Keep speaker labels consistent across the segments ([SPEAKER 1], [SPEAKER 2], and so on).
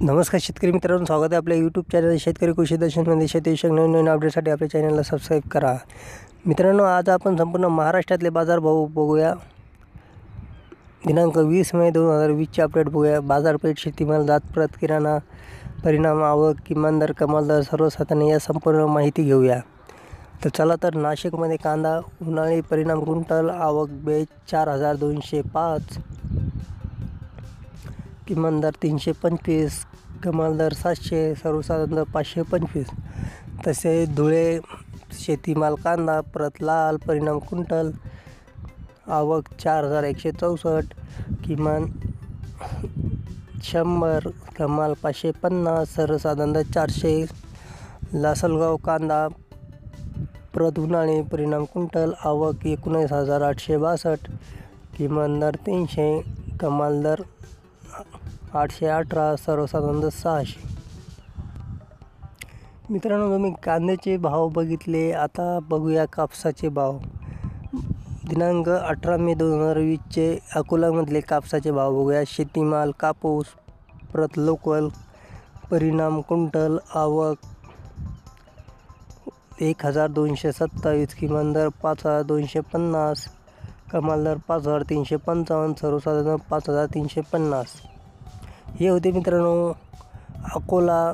[SPEAKER 1] नमस्कार शेतकरी मित्रांनो स्वागत आहे आपल्या यूट्यूब चॅनल शेतकरी कृषी दर्शनमध्ये म्हणजे शेतीविषयक नवीन नवीन अपडेटसाठी आपल्या चॅनलला सबस्क्राईब करा. मित्रांनो आज आपण संपूर्ण महाराष्ट्रातले बाजारभाव बघूया. दिनांक वीस मे दोन हजार वीसचे अपडेट बघूया. बाजारपेठ शेतीमाल जातप्रत किराणा परिणाम आवक किमान दर कमाल दर सर्वसाधारण या संपूर्ण माहिती घेऊया. तर चला तर नाशिकमध्ये कांदा उन्हाळी परिणाम क्विंटल आवक बेच चार हजार दोनशे पाच. किमान दर तीनशे पंचवीस. कमाल दर सातशे सर्वसाधारण दर पाचशे पंचवीस. तसे धुळे शेतीमाल कांदा परत लाल परिणाम कुंटल आवक चार हजार एकशे चौसष्ट किमान शंभर कमाल पाचशे पन्नास सर्वसाधारण दर चारशे लासलगाव कांदा प्रत उन्हाळी परिणाम कुंटल आवक एकोणीस हजार आठशे बासष्ट किमान दर तीनशे कमाल दर आठशे अठरा सर्वसाधारण सहाशे. मित्रांनो तुम्ही कांद्याचे भाव बघितले. आता बघूया कापसाचे भाव. दिनांक अठरा मे दोन हजार वीसचे अकोलामधले कापसाचे भाव बघूया. शेतीमाल कापूस परत लोकल परिणाम कुंटल आवक एक हजार दोनशे सत्तावीस किमान दर पाच हजार दोनशे पन्नास कमाल दर पाच हजार तीनशे पंचावन्न सर्वसाधारण पाच हजार तीनशे पन्नास. हे होते मित्रांनो अकोला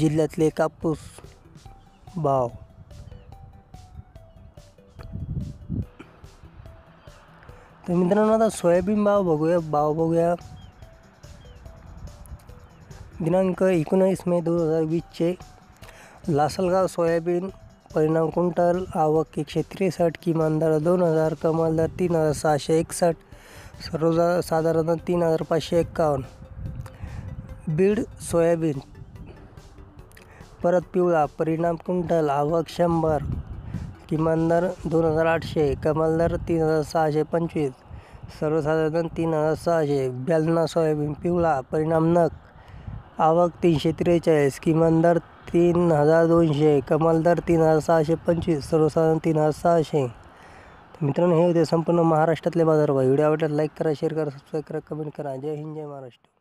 [SPEAKER 1] जिल्ह्यातले कापूस भाव. तर मित्रांनो आता सोयाबीन भाव बघूया भाव बघूया. दिनांक एकोणावीस मे दोन हजार वीसचे लासलगाव सोयाबीन परिणाम कुंटल आवक एकशे त्रेसष्ट किमान दर दोन हजार कमाल दर तीन हजार सहाशे एकसष्ट. सर्व साधारण तीन हजार पाचशे एक्कावन्न. बीड सोयाबीन. परत पिवळा परिणाम कुंटल आवक शंभर. किमान दर दोन हजार आठशे कमाल दर तीन हजार सहाशे पंचवीस. सर्वसाधारण तीन हजार सहाशे ब्यालना सोयाबीन पिवळा परिणाम नग. आवक तीनशे त्रेचाळीस किमान दर तीन हजार दोनशे कमाल दर तीन हजार सहाशे पंचवीस. सर्वसाधारण तीन हजार सहाशे. मित्रांनो हे होते संपूर्ण महाराष्ट्रातले बाजारभाव व्हिडिओ आवडल्यास लाईक करा शेअर करा सबस्क्राईब करा कमेंट करा. जय हिंद जय महाराष्ट्र.